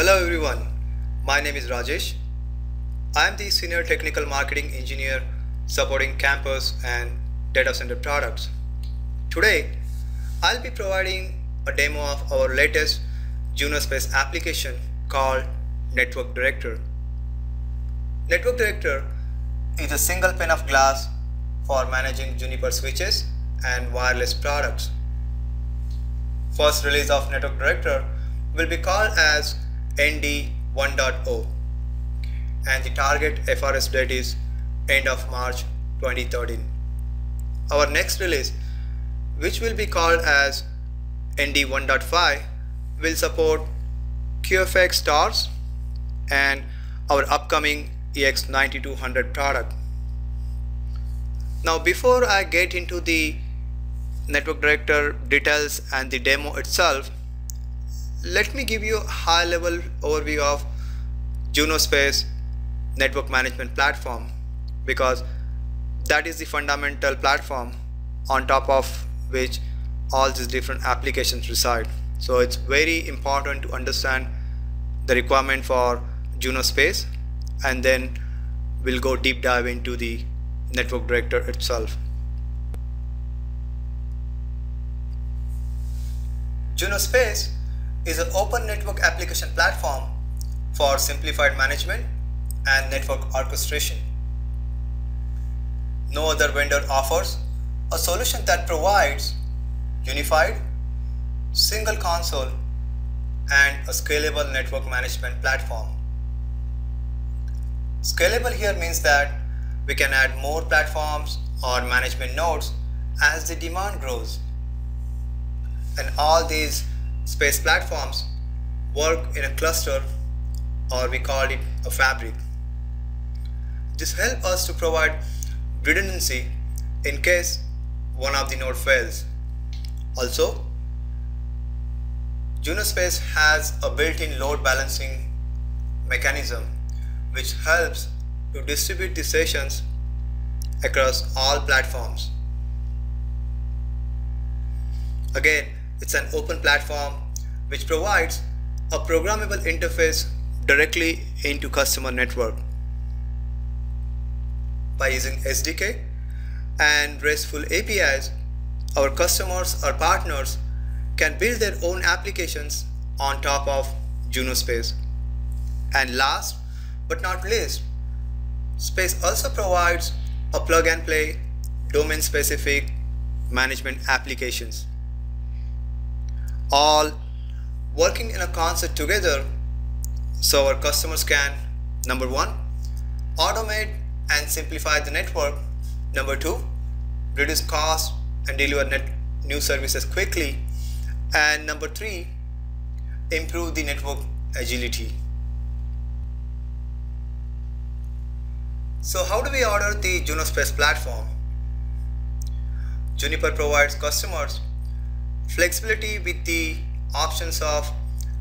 Hello everyone, my name is Rajesh. I am the Senior Technical Marketing Engineer supporting campus and data center products. Today, I'll be providing a demo of our latest Junos Space application called Network Director. Network Director is a single pane of glass for managing Juniper switches and wireless products. First release of Network Director will be called as ND 1.0 and the target FRS date is end of March 2013. Our next release which will be called as ND 1.5 will support QFX stars and our upcoming EX9200 product. Now before I get into the network director details and the demo itself, let me give you a high level overview of Junos Space network management platform because that is the fundamental platform on top of which all these different applications reside. So it's very important to understand the requirement for Junos Space and then we'll go deep dive into the network director itself. Junos Space is an open network application platform for simplified management and network orchestration. No other vendor offers a solution that provides unified, single console and a scalable network management platform. Scalable here means that we can add more platforms or management nodes as the demand grows. And all these space platforms work in a cluster or we call it a fabric. This helps us to provide redundancy in case one of the node fails. Also, Junos Space has a built-in load balancing mechanism which helps to distribute the sessions across all platforms. Again, it's an open platform which provides a programmable interface directly into customer network. By using SDK and RESTful APIs, our customers or partners can build their own applications on top of Junos Space. And last but not least, Space also provides a plug and play domain specific management applications. All working in a concert together so our customers can number one automate and simplify the network. Number two reduce cost and deliver net new services quickly. And number three improve the network agility. So how do we order the Junos Space platform? Juniper provides customers flexibility with the options of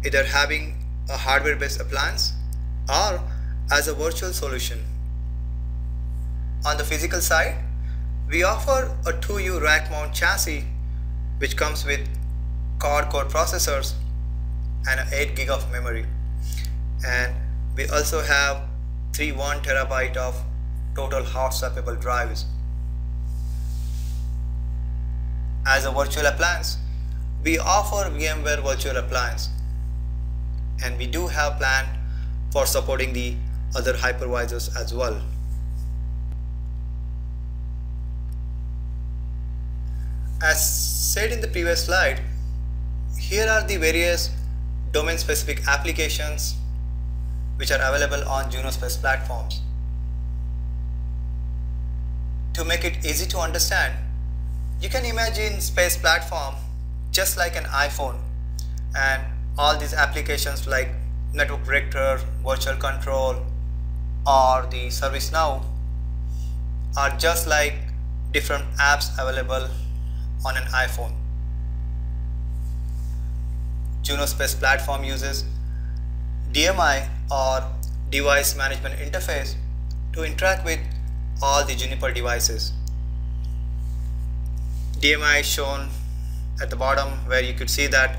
either having a hardware based appliance or as a virtual solution. On the physical side we offer a 2U rack mount chassis which comes with quad core processors and 8 gig of memory. And we also have 3 1 terabyte of total hot swappable drives. As a virtual appliance we offer VMware virtual appliance and we do have plan for supporting the other hypervisors as well As said in the previous slide, here are the various domain specific applications which are available on Junos Space platforms. To make it easy to understand, you can imagine space platform just like an iPhone and all these applications like network director, virtual control or the ServiceNow are just like different apps available on an iPhone. Junos Space platform uses DMI or device management interface to interact with all the Juniper devices. DMI is shown at the bottom where you could see that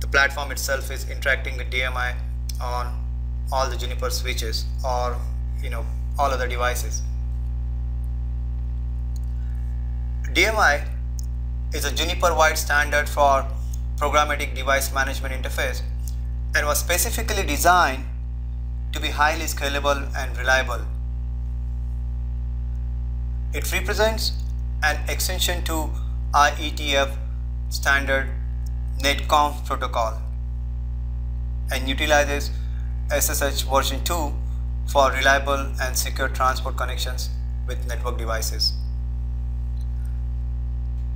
the platform itself is interacting with DMI on all the Juniper switches or you know all other devices. DMI is a Juniper wide standard for programmatic device management interface and was specifically designed to be highly scalable and reliable. It represents an extension to IETF standard NetConf protocol and utilizes SSH version 2 for reliable and secure transport connections with network devices.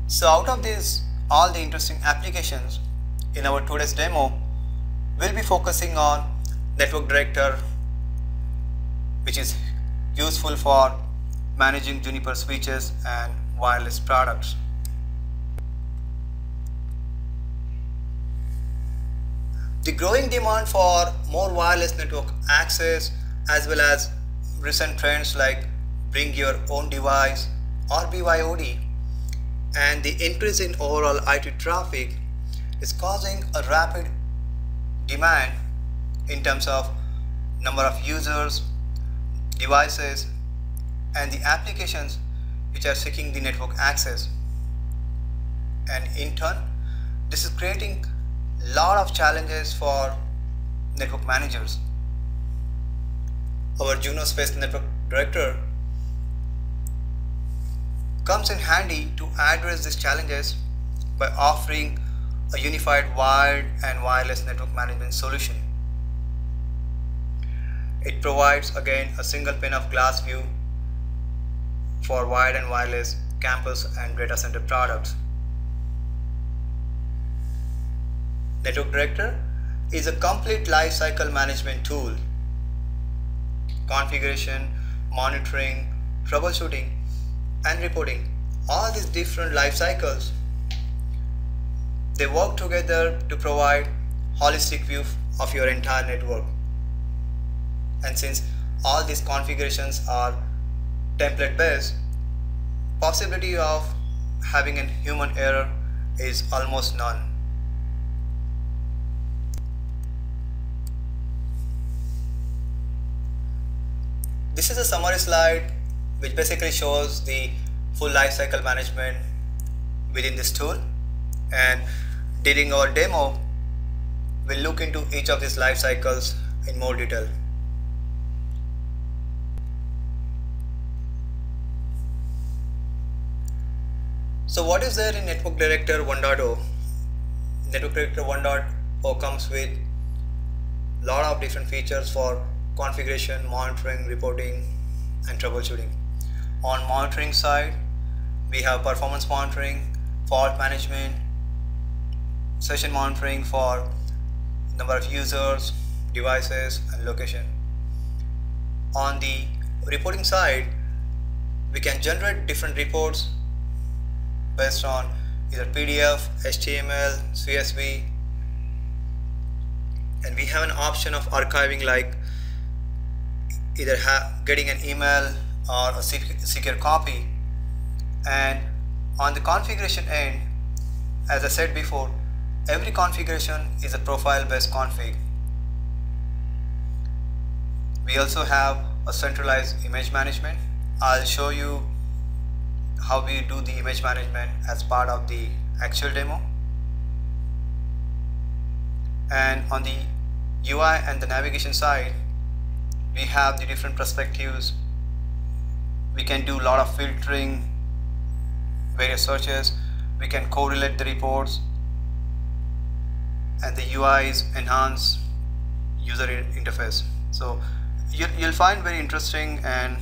So out of these all the interesting applications in our today's demo, we'll be focusing on network director which is useful for managing Juniper switches and wireless products. The growing demand for more wireless network access as well as recent trends like bring your own device or BYOD and the increase in overall IT traffic is causing a rapid demand in terms of number of users, devices and the applications which are seeking the network access. And in turn this is creating lot of challenges for network managers. Our Junos Space Network Director comes in handy to address these challenges by offering a unified wired and wireless network management solution. It provides again a single pane of glass view for wired and wireless campus and data center products Network Director is a complete lifecycle management tool. Configuration, monitoring, troubleshooting, and reporting. All these different life cycles, they work together to provide holistic view of your entire network. And since all these configurations are template based, possibility of having a human error is almost none. This is a summary slide which basically shows the full lifecycle management within this tool and during our demo we'll look into each of these life cycles in more detail. So what is there in Network Director 1.0? Network Director 1.0 comes with a lot of different features for configuration, monitoring, reporting, and troubleshooting. On monitoring side, we have performance monitoring, fault management, session monitoring for number of users, devices, and location. On the reporting side, we can generate different reports based on either PDF, HTML, CSV, and we have an option of archiving like either getting an email or a secure copy. And on the configuration end as I said before every configuration is a profile based config. We also have a centralized image management. I'll show you how we do the image management as part of the actual demo. And on the UI and the navigation side we have the different perspectives. We can do a lot of filtering various searches. We can correlate the reports. And the UI is enhanced user interface. So you, you'll find very interesting and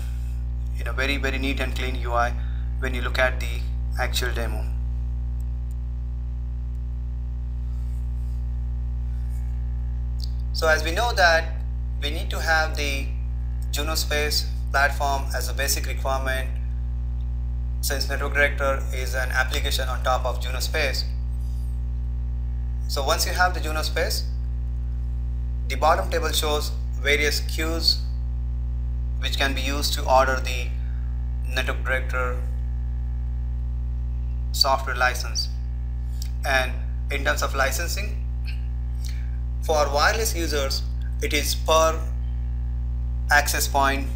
you know very very neat and clean UI when you look at the actual demo. So as we know that we need to have the Junos Space platform as a basic requirement since Network Director is an application on top of Junos Space. So once you have the Junos Space, the bottom table shows various queues which can be used to order the Network Director software license. And in terms of licensing, for wireless users, it is per access point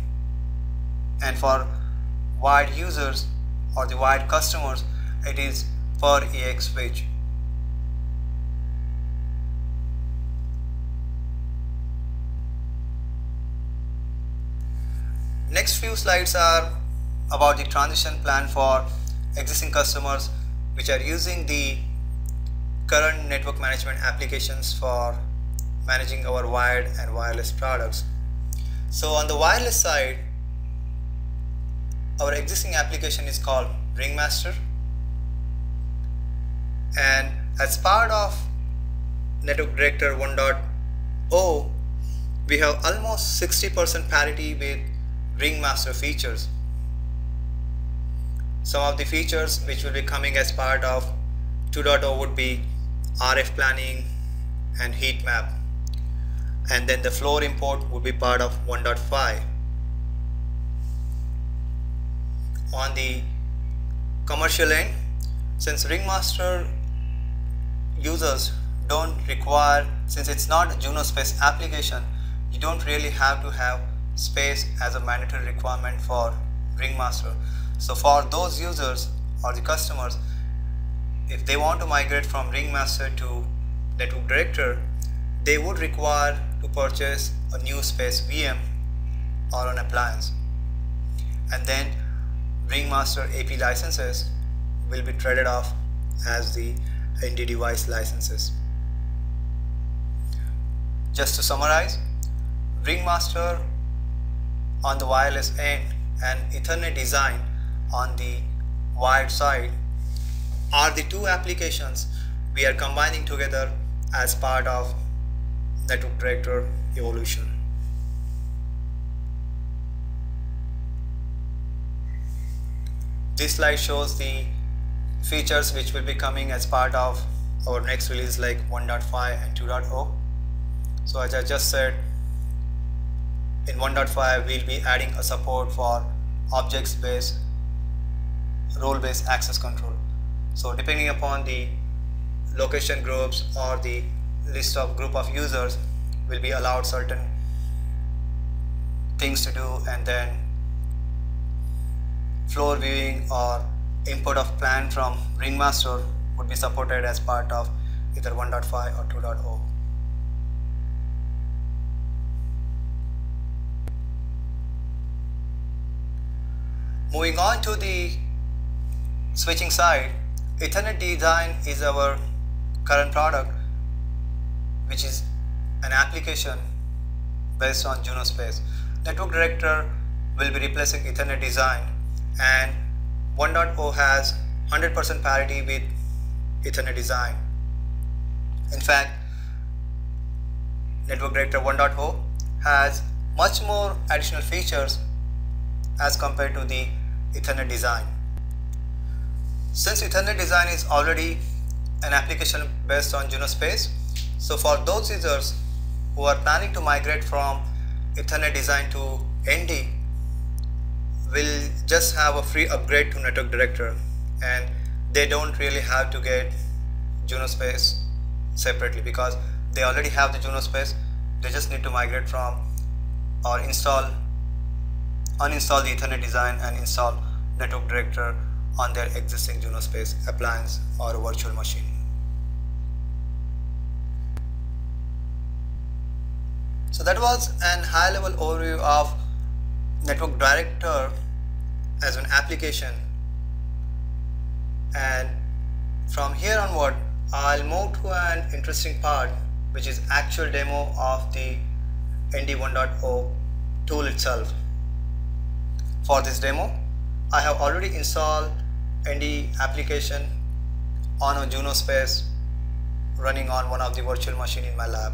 and for wide users or the wide customers it is per EX switch. Next few slides are about the transition plan for existing customers which are using the current network management applications for managing our wired and wireless products. So on the wireless side, our existing application is called Ringmaster and as part of Network Director 1.0 we have almost 60% parity with Ringmaster features. Some of the features which will be coming as part of 2.0 would be RF planning and heat map and then the floor import would be part of 1.5 on the commercial end since ringmaster users don't require since it's not a Junos space application you don't really have to have space as a mandatory requirement for ringmaster. So for those users or the customers if they want to migrate from ringmaster to network director they would require to purchase a new space VM or an appliance and then Ringmaster AP licenses will be traded off as the ND device licenses. Just to summarize, Ringmaster on the wireless end and Ethernet design on the wired side are the two applications we are combining together as part of network director evolution. This slide shows the features which will be coming as part of our next release like 1.5 and 2.0. So as I just said, in 1.5 we'll be adding a support for objects-based role-based access control. So depending upon the location groups or the list of group of users will be allowed certain things to do and then floor viewing or input of plan from ringmaster would be supported as part of either 1.5 or 2.0 moving on to the switching side ethernet design is our current product which is an application based on Junos Space. Network Director will be replacing Ethernet design and 1.0 has 100% parity with Ethernet design. In fact, Network Director 1.0 has much more additional features as compared to the Ethernet design. Since Ethernet design is already an application based on Junos Space, so for those users who are planning to migrate from Ethernet design to ND will just have a free upgrade to Network Director and they don't really have to get Junos Space separately because they already have the Junos Space they just need to migrate from or install uninstall the Ethernet design and install Network Director on their existing Junos Space appliance or virtual machine. So that was an high level overview of Network Director as an application and from here onward I'll move to an interesting part which is actual demo of the ND 1.0 tool itself. For this demo I have already installed ND application on a Junos space running on one of the virtual machine in my lab.